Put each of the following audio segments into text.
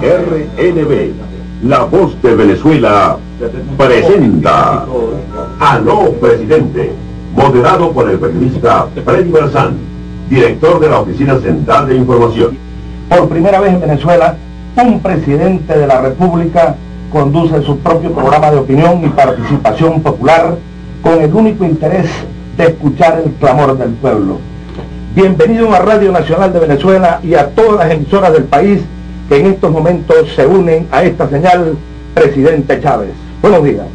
RNB, la voz de Venezuela, presenta Aló Presidente, moderado por el periodista Freddy Berzán, director de la Oficina Central de Información. Por primera vez en Venezuela, un presidente de la República conduce su propio programa de opinión y participación popular con el único interés de escuchar el clamor del pueblo. Bienvenido a Radio Nacional de Venezuela y a todas las emisoras del país que en estos momentos se unen a esta señal, presidente Chávez. Buenos días.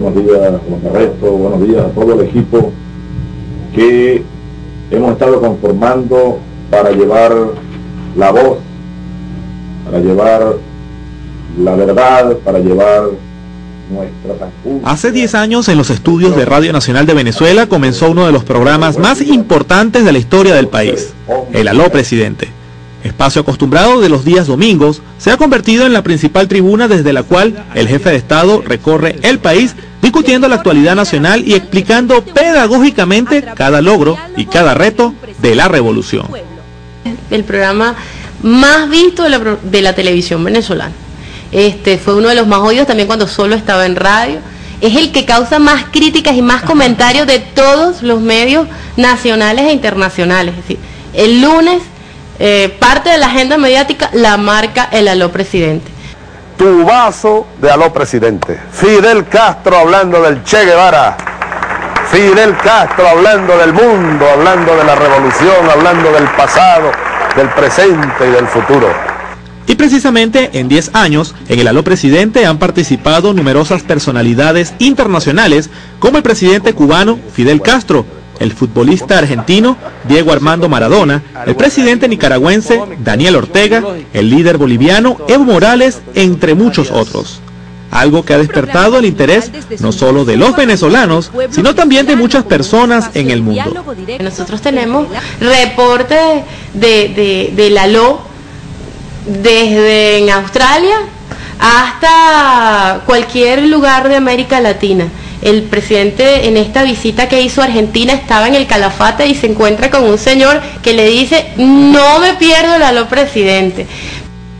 Buenos días, Juan buenos días a todo el equipo que hemos estado conformando para llevar la voz, para llevar la verdad, para llevar Hace 10 años en los estudios de Radio Nacional de Venezuela comenzó uno de los programas más importantes de la historia del país, el Aló Presidente. Espacio acostumbrado de los días domingos, se ha convertido en la principal tribuna desde la cual el jefe de Estado recorre el país discutiendo la actualidad nacional y explicando pedagógicamente cada logro y cada reto de la revolución. El programa más visto de la, televisión venezolana. Este, fue uno de los más oídos también cuando solo estaba en radio. Es el que causa más críticas y más comentarios de todos los medios nacionales e internacionales. Es decir, el lunes eh, parte de la agenda mediática la marca el aló presidente. Tu vaso de aló presidente. Fidel Castro hablando del Che Guevara. Fidel Castro hablando del mundo, hablando de la revolución, hablando del pasado, del presente y del futuro. Y precisamente en 10 años, en el Aló Presidente han participado numerosas personalidades internacionales, como el presidente cubano Fidel Castro, el futbolista argentino Diego Armando Maradona, el presidente nicaragüense Daniel Ortega, el líder boliviano Evo Morales, entre muchos otros. Algo que ha despertado el interés no solo de los venezolanos, sino también de muchas personas en el mundo. Nosotros tenemos reportes de, de, la desde en Australia hasta cualquier lugar de América Latina. El presidente en esta visita que hizo a Argentina estaba en el Calafate y se encuentra con un señor que le dice, no me pierdo el aló presidente.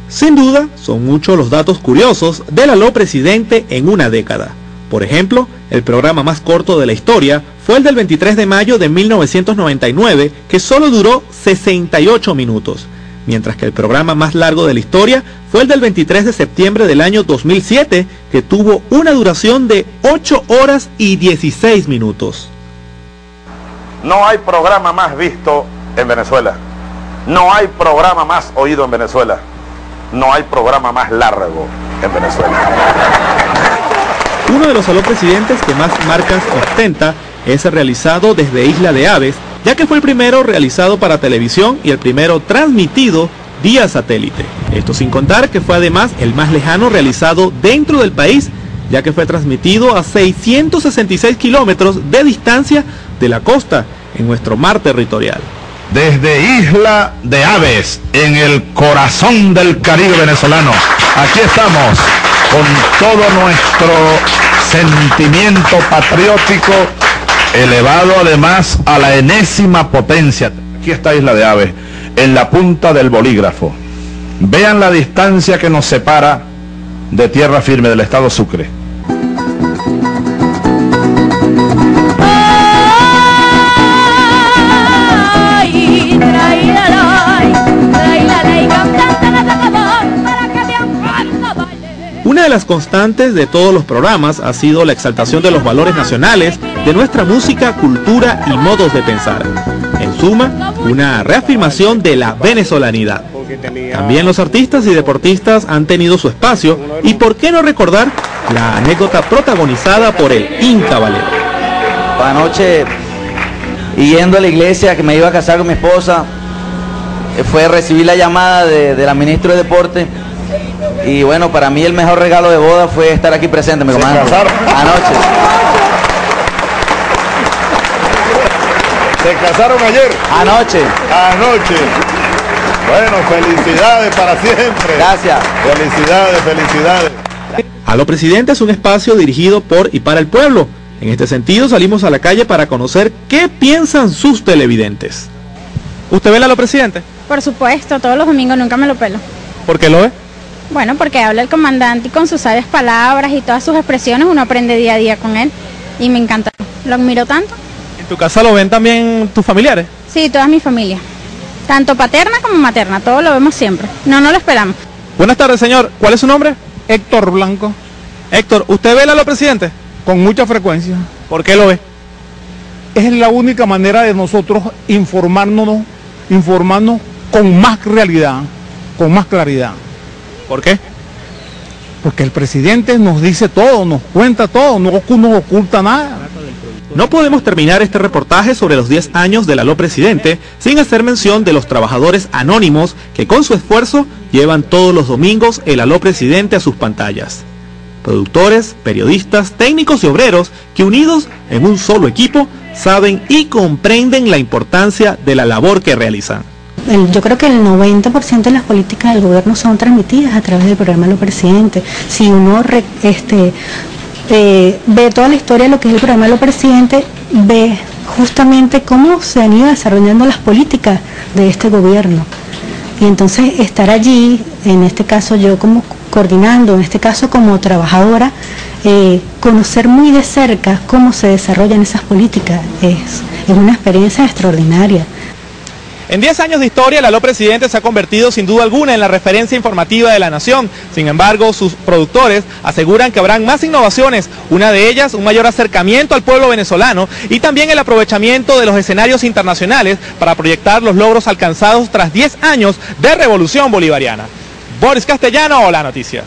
Sin duda, son muchos los datos curiosos del aló presidente en una década. Por ejemplo, el programa más corto de la historia fue el del 23 de mayo de 1999, que solo duró 68 minutos mientras que el programa más largo de la historia fue el del 23 de septiembre del año 2007, que tuvo una duración de 8 horas y 16 minutos. No hay programa más visto en Venezuela. No hay programa más oído en Venezuela. No hay programa más largo en Venezuela. Uno de los salón presidentes que más marcas ostenta es realizado desde Isla de Aves, ya que fue el primero realizado para televisión y el primero transmitido vía satélite. Esto sin contar que fue además el más lejano realizado dentro del país, ya que fue transmitido a 666 kilómetros de distancia de la costa en nuestro mar territorial. Desde Isla de Aves, en el corazón del Caribe venezolano, aquí estamos con todo nuestro sentimiento patriótico elevado además a la enésima potencia. Aquí está Isla de Aves, en la punta del bolígrafo. Vean la distancia que nos separa de tierra firme del estado Sucre. Una de las constantes de todos los programas ha sido la exaltación de los valores nacionales, de nuestra música, cultura y modos de pensar. En suma, una reafirmación de la venezolanidad. También los artistas y deportistas han tenido su espacio y por qué no recordar la anécdota protagonizada por el Inca Valero. Anoche, yendo a la iglesia que me iba a casar con mi esposa, eh, fue recibir la llamada de, de la ministra de Deporte y bueno, para mí el mejor regalo de boda fue estar aquí presente, me comandante. Anoche. ¿Se casaron ayer? Anoche. Anoche. Bueno, felicidades para siempre. Gracias. Felicidades, felicidades. A lo presidente es un espacio dirigido por y para el pueblo. En este sentido salimos a la calle para conocer qué piensan sus televidentes. ¿Usted vela a lo presidente? Por supuesto, todos los domingos nunca me lo pelo. ¿Por qué lo ve? Bueno, porque habla el comandante y con sus sabias palabras y todas sus expresiones uno aprende día a día con él y me encanta. Lo admiro tanto. ¿En tu casa lo ven también tus familiares? Sí, toda mi familia. Tanto paterna como materna, todo lo vemos siempre. No, no lo esperamos. Buenas tardes, señor. ¿Cuál es su nombre? Héctor Blanco, Héctor, ¿usted ve a los presidente? con mucha frecuencia. ¿Por qué lo ve? Es la única manera de nosotros informarnos, informarnos con más realidad, con más claridad. ¿Por qué? Porque el presidente nos dice todo, nos cuenta todo, no nos oculta nada. No podemos terminar este reportaje sobre los 10 años del aló presidente sin hacer mención de los trabajadores anónimos que con su esfuerzo llevan todos los domingos el aló presidente a sus pantallas. Productores, periodistas, técnicos y obreros que unidos en un solo equipo saben y comprenden la importancia de la labor que realizan. Yo creo que el 90% de las políticas del gobierno son transmitidas a través del programa de los presidentes. Si uno este, eh, ve toda la historia de lo que es el programa de los presidentes, ve justamente cómo se han ido desarrollando las políticas de este gobierno. Y entonces estar allí, en este caso yo como coordinando, en este caso como trabajadora, eh, conocer muy de cerca cómo se desarrollan esas políticas es, es una experiencia extraordinaria. En 10 años de historia, el aló presidente se ha convertido sin duda alguna en la referencia informativa de la nación. Sin embargo, sus productores aseguran que habrán más innovaciones, una de ellas un mayor acercamiento al pueblo venezolano y también el aprovechamiento de los escenarios internacionales para proyectar los logros alcanzados tras 10 años de revolución bolivariana. Boris Castellano, la noticia.